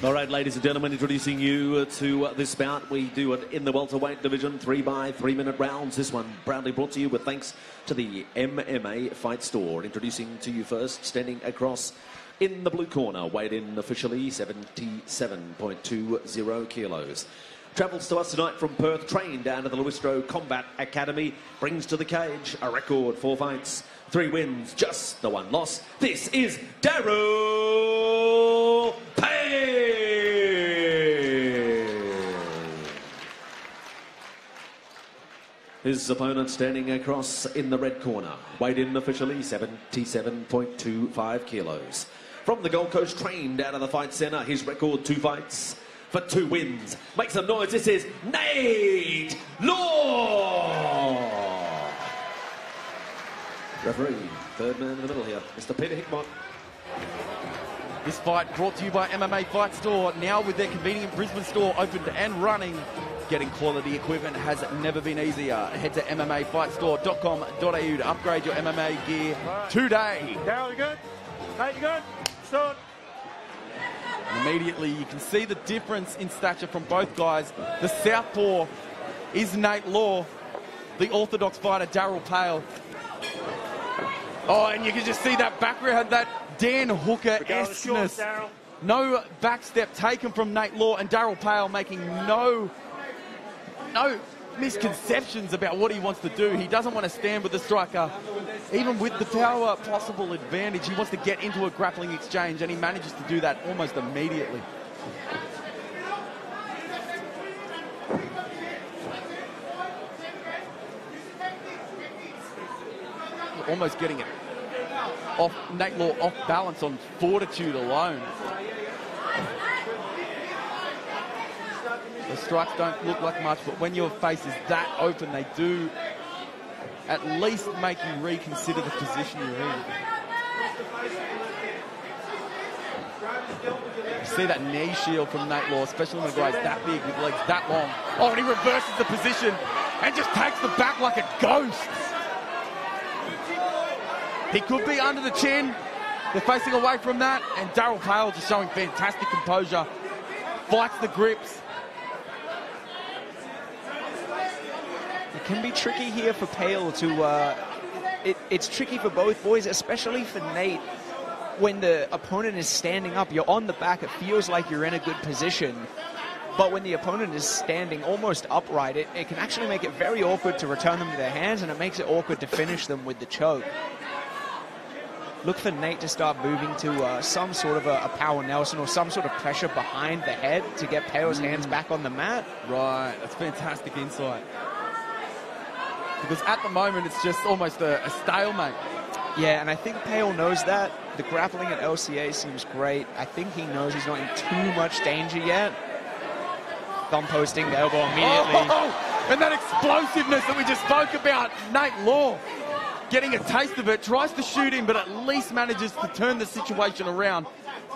All right, ladies and gentlemen, introducing you to uh, this bout. We do it in the welterweight division, three by three minute rounds. This one proudly brought to you with thanks to the MMA Fight Store. Introducing to you first, standing across in the blue corner, weighed in officially 77.20 kilos. Travels to us tonight from Perth, trained down to the Luistro Combat Academy, brings to the cage a record four fights, three wins, just the one loss. This is Daryl His opponent standing across in the red corner, weighed in officially 77.25 kilos. From the Gold Coast, trained out of the fight centre, his record two fights for two wins. Make some noise. This is Nate Law. Referee, third man in the middle here, Mr. Peter Hickmott. This fight brought to you by MMA Fight Store, now with their convenient Brisbane store opened and running. Getting quality equipment has never been easier. Head to MMAFightStore.com.au to upgrade your MMA gear today. Daryl, you good? Nate, you good? Start. Immediately you can see the difference in stature from both guys. The southpaw is Nate Law, the orthodox fighter Daryl Paille. Oh, and you can just see that background, that Dan Hooker esqueness. No backstep taken from Nate Law and Daryl Paille making no no misconceptions about what he wants to do. He doesn't want to stand with the striker. Even with the power possible advantage, he wants to get into a grappling exchange and he manages to do that almost immediately. Almost getting it off Nate Law off balance on fortitude alone. Strikes don't look like much, but when your face is that open, they do at least make you reconsider the position you're in. You see that knee shield from Nate Law, especially when a guy's that big with legs that long. Oh, and he reverses the position and just takes the back like a ghost. He could be under the chin. They're facing away from that, and Daryl Paille just showing fantastic composure. Fights the grips. Can be tricky here for Paille to. Uh, it, it's tricky for both boys, especially for Nate. When the opponent is standing up, you're on the back. It feels like you're in a good position. But when the opponent is standing almost upright, it, it can actually make it very awkward to return them to their hands, and it makes it awkward to finish them with the choke. Look for Nate to start moving to uh, some sort of a, a power Nelson or some sort of pressure behind the head to get Paille's hands back on the mat. Right, that's fantastic insight. Because at the moment, it's just almost a, a stalemate. Yeah, and I think Paille knows that. The grappling at LCA seems great. I think he knows he's not in too much danger yet. Thumb posting the elbow immediately. Oh, and that explosiveness that we just spoke about, Nate Law getting a taste of it, tries to shoot him, but at least manages to turn the situation around,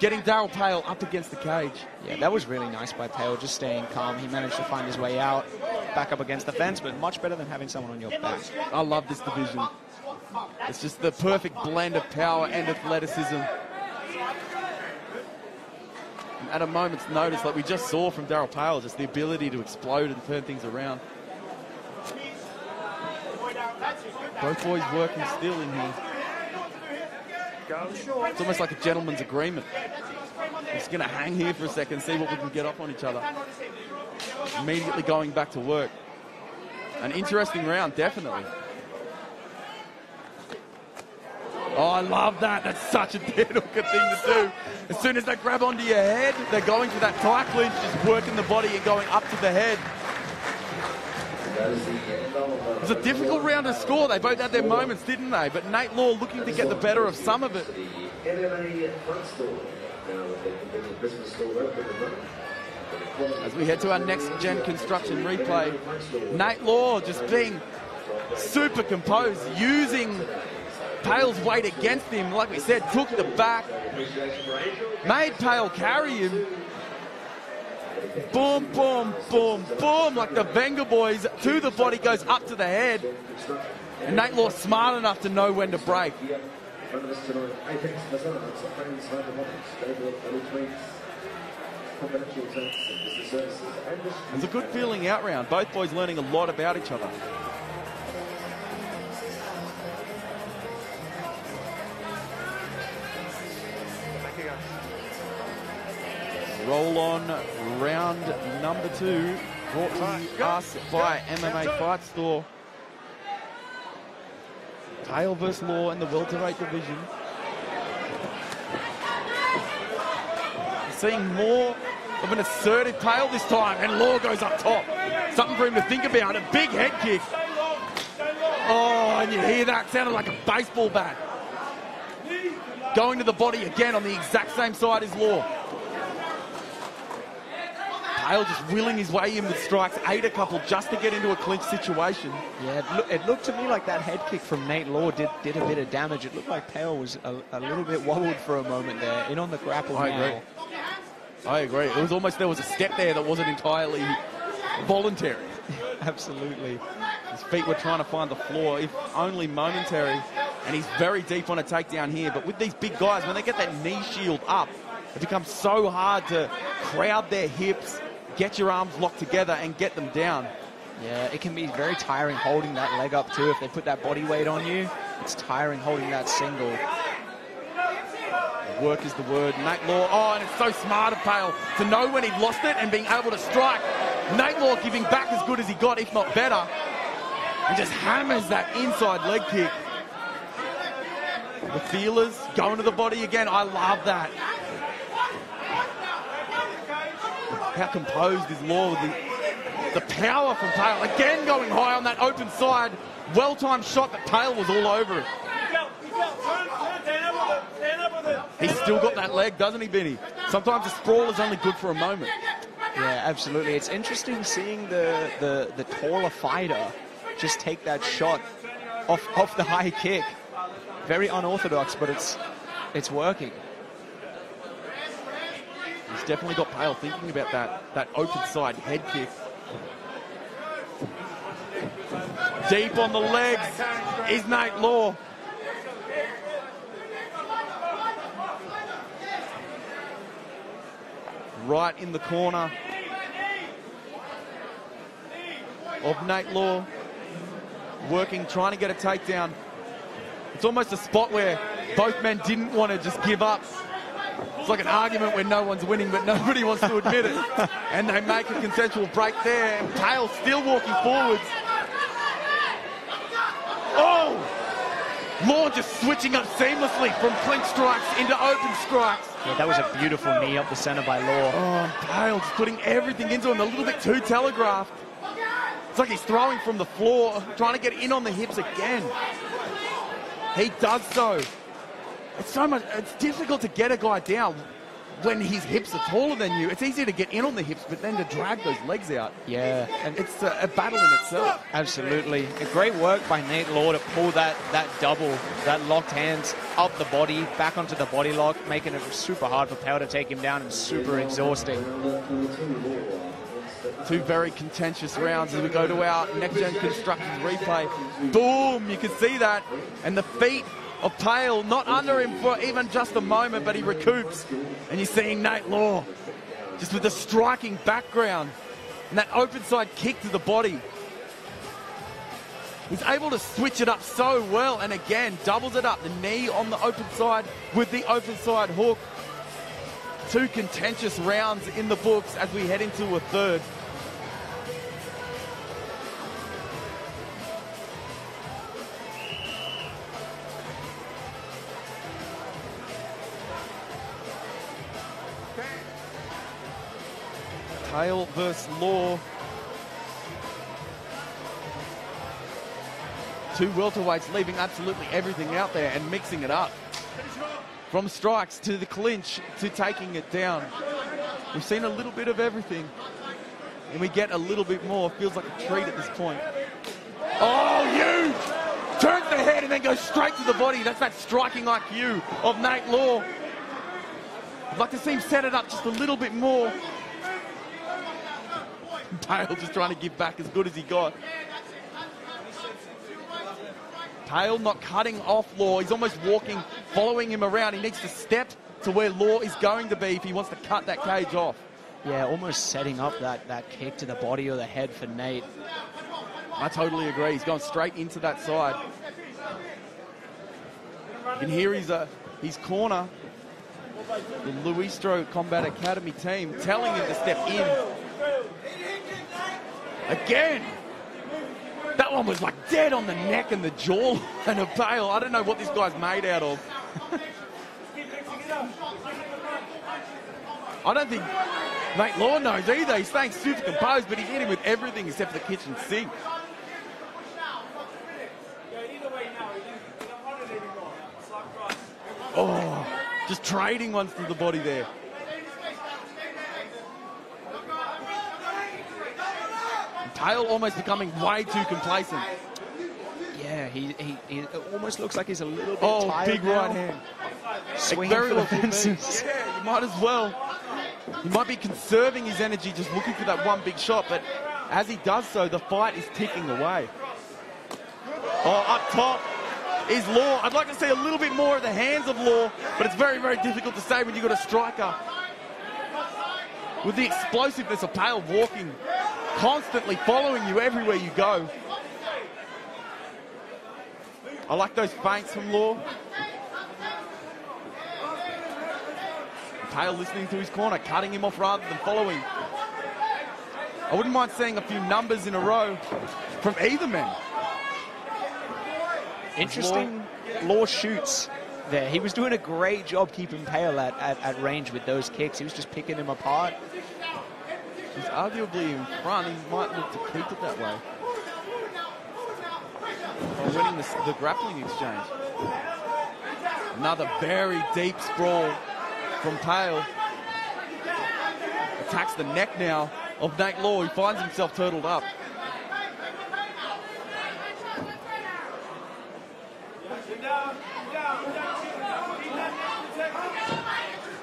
getting Daryl Paille up against the cage. Yeah, that was really nice by Paille, just staying calm. He managed to find his way out, back up against the fence, but much better than having someone on your back. I love this division. It's just the perfect blend of power and athleticism. And at a moment's notice, like we just saw from Daryl Paille, just the ability to explode and turn things around. Both boys working still in here. Go short. It's almost like a gentleman's agreement. We're going to hang here for a second, see what we can get up on each other. Immediately going back to work. An interesting round, definitely. Oh, I love that. That's such a Dan Hooker thing to do. As soon as they grab onto your head, they're going for that tight clinch, just working the body and going up to the head. Was a difficult round to score. They both had their moments, didn't they? But Nate Law looking to get the better of some of it. As we head to our next gen construction replay, Nate Law just being super composed, using Paille's weight against him. Like we said, took the back, made Paille carry him. Boom, boom, boom, boom, like the Vengaboys to the body, goes up to the head. And Nate Law smart enough to know when to break. It's a good feeling out round. Both boys learning a lot about each other. Roll on round number two, brought to us by MMA Fight Store. Paille versus Law in the welterweight division. Seeing more of an assertive Paille this time, and Law goes up top. Something for him to think about. A big head kick. Oh, and you hear that? Sounded like a baseball bat. Going to the body again on the exact same side as Law. Paille just willing his way in with strikes, ate a couple just to get into a clinch situation. Yeah, it, it looked to me like that head kick from Nate Law did, did a bit of damage. It looked like Paille was a, a little bit wobbled for a moment there. In on the grapple I now. agree. I agree. It was almost there was a step there that wasn't entirely voluntary. Absolutely. His feet were trying to find the floor, if only momentary. And he's very deep on a takedown here. But with these big guys, when they get that knee shield up, it becomes so hard to crowd their hips, get your arms locked together, and get them down. Yeah, it can be very tiring holding that leg up too. If they put that body weight on you, it's tiring holding that single. Work is the word. Nate Law, oh, and it's so smart of Paille to know when he'd lost it and being able to strike. Nate Law giving back as good as he got, if not better. And just hammers that inside leg kick. The feelers going to the body again. I love that. How composed is Law with the, the power from Paille. Again going high on that open side. Well timed shot, but Paille was all over it. He's still got that leg, doesn't he, Benny? Sometimes a sprawl is only good for a moment. Yeah, absolutely. It's interesting seeing the, the, the taller fighter just take that shot off, off the high kick. Very unorthodox, but it's it's working. He's definitely got Paille thinking about that, that open side head kick. Deep on the legs is Nate Law. Right in the corner of Nate Law. Working, trying to get a takedown. It's almost a spot where both men didn't want to just give up. It's like an argument where no one's winning, but nobody wants to admit it. And they make a consensual break there. And Paille still walking forwards. Oh! Law just switching up seamlessly from clinch strikes into open strikes. Yeah, that was a beautiful knee up the center by Law. Oh, just putting everything into him, a little bit too telegraphed. It's like he's throwing from the floor, trying to get in on the hips again. He does so. It's so much. It's difficult to get a guy down when his hips are taller than you. It's easier to get in on the hips, but then to drag those legs out. Yeah, And it's a, a battle in itself. absolutely. A great work by Nate Law to pull that, that double, that locked hands up the body, back onto the body lock, making it super hard for Paille to take him down and super exhausting. Two very contentious rounds as we go to our next gen constructions replay. Boom! You can see that. And the feet of Paille not under him for even just a moment, but he recoups. And you're seeing Nate Law just with the striking background and that open side kick to the body. He's able to switch it up so well and again doubles it up. The knee on the open side with the open side hook. Two contentious rounds in the books as we head into a third. Paille versus Law. Two welterweights leaving absolutely everything out there and mixing it up. From strikes to the clinch to taking it down. We've seen a little bit of everything. And we get a little bit more. Feels like a treat at this point. Oh, huge! Turns the head and then goes straight to the body. That's that striking IQ of Nate Law. I'd like to see him set it up just a little bit more. Paille just trying to give back as good as he got. Paille not cutting off Law. He's almost walking, following him around. He needs to step to where Law is going to be if he wants to cut that cage off. Yeah, almost setting up that, that kick to the body or the head for Nate. I totally agree. He's gone straight into that side. You can hear his, uh, his corner, the Luistro Combat Academy team, telling him to step in. Again! That one was like dead on the neck and the jaw and a tail. I don't know what this guy's made out of. I don't think Nate Law knows either. He's staying super composed, but he's hitting with everything except for the kitchen sink. Oh, just trading ones to the body there. Paille almost becoming way too complacent. Yeah, he, he, he almost looks like he's a little bit Oh, tired big now. right hand. Swinging Very for the well could be. fences. Yeah, you might as well. He might be conserving his energy, just looking for that one big shot, but as he does so, the fight is ticking away. Oh, up top is Law. I'd like to see a little bit more of the hands of Law, but it's very, very difficult to say when you've got a striker. With the explosiveness of Paille walking, constantly following you everywhere you go. I like those feints from Law. Paille listening to his corner, cutting him off rather than following. I wouldn't mind seeing a few numbers in a row from either man. Interesting Law shoots there. He was doing a great job keeping Paille at, at, at range with those kicks. He was just picking him apart. He's arguably in front. He might look to keep it that way. While winning the, grappling exchange. Another very deep sprawl from Paille. Attacks the neck now of Nate Law, who finds himself turtled up.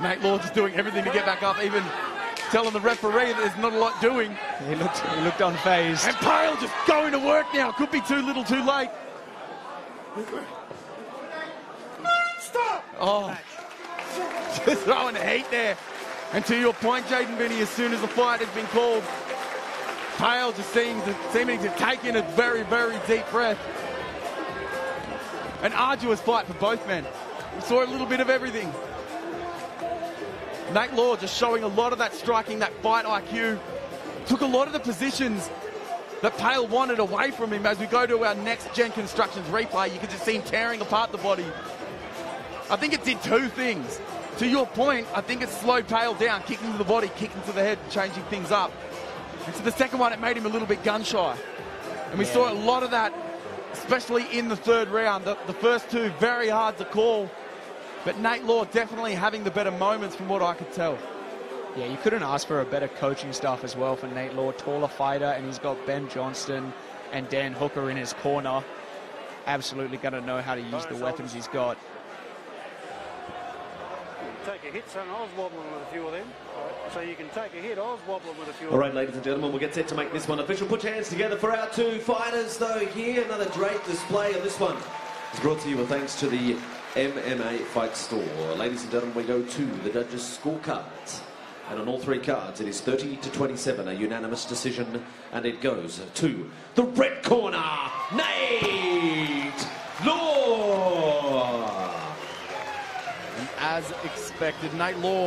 Nate Law just doing everything to get back up, even telling the referee that there's not a lot doing. He looked, he looked unfazed. And Paille just going to work now. Could be too little, too late. Stop! Oh, just throwing the heat there. And to your point, Jaden Benny, as soon as the fight has been called, Paille just seemed to, seeming to take in a very, very deep breath. An arduous fight for both men. We saw a little bit of everything. Nate Law just showing a lot of that striking, that fight IQ. Took a lot of the positions that Paille wanted away from him as we go to our next gen constructions replay. You can just see him tearing apart the body. I think it did two things. To your point, I think it slowed Paille down, kicking to the body, kicking to the head, changing things up. And to the second one, it made him a little bit gun shy. And we Yeah. saw a lot of that, especially in the third round. The, the first two, very hard to call. But Nate Law definitely having the better moments from what I could tell. Yeah, you couldn't ask for a better coaching staff as well for Nate Law, taller fighter, and he's got Ben Johnston and Dan Hooker in his corner. Absolutely going to know how to use the weapons he's got. Take a hit, son. I was wobbling with a few of them. So you can take a hit. I was wobbling with a few All of right, them. ladies and gentlemen, we'll get set to make this one official. Put your hands together for our two fighters, though. Here, another great display of this one. It's brought to you with thanks to the MMA Fight Store. Ladies and gentlemen, we go to the judges' scorecards. And on all three cards, it is 30 to 27, a unanimous decision, and it goes to the red corner, Nate Law. As expected, Nate Law